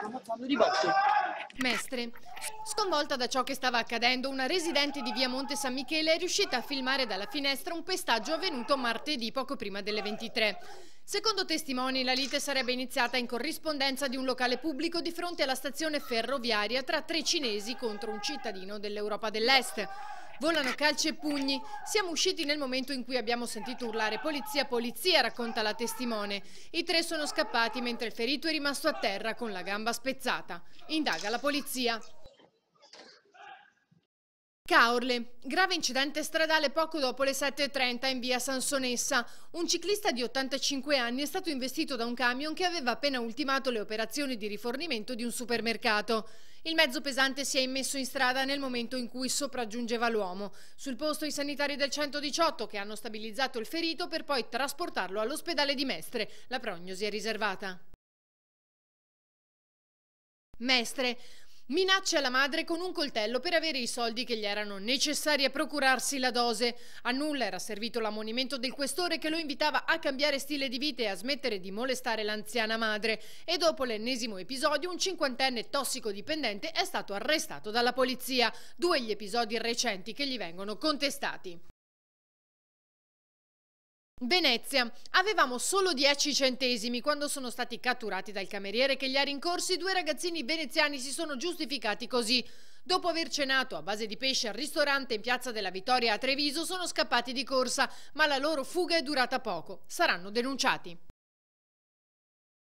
sta ammazzando di botte. Mestre, sconvolta da ciò che stava accadendo, una residente di via Monte San Michele è riuscita a filmare dalla finestra un pestaggio avvenuto martedì poco prima delle 23. Secondo testimoni, la lite sarebbe iniziata in corrispondenza di un locale pubblico di fronte alla stazione ferroviaria tra tre cinesi contro un cittadino dell'Europa dell'Est. Volano calci e pugni. Siamo usciti nel momento in cui abbiamo sentito urlare polizia, polizia, racconta la testimone. I tre sono scappati mentre il ferito è rimasto a terra con la gamba spezzata. Indaga la polizia. Caorle, grave incidente stradale poco dopo le 7.30 in via Sansonessa. Un ciclista di 85 anni è stato investito da un camion che aveva appena ultimato le operazioni di rifornimento di un supermercato. Il mezzo pesante si è immesso in strada nel momento in cui sopraggiungeva l'uomo. Sul posto i sanitari del 118 che hanno stabilizzato il ferito per poi trasportarlo all'ospedale di Mestre. La prognosi è riservata. Mestre, Minaccia la madre con un coltello per avere i soldi che gli erano necessari a procurarsi la dose. A nulla era servito l'ammonimento del questore che lo invitava a cambiare stile di vita e a smettere di molestare l'anziana madre. E dopo l'ennesimo episodio un cinquantenne tossicodipendente è stato arrestato dalla polizia. Due gli episodi recenti che gli vengono contestati. Venezia. Avevamo solo 10 centesimi quando sono stati catturati dal cameriere che li ha rincorsi. Due ragazzini veneziani si sono giustificati così. Dopo aver cenato a base di pesce al ristorante in Piazza della Vittoria a Treviso sono scappati di corsa, ma la loro fuga è durata poco. Saranno denunciati.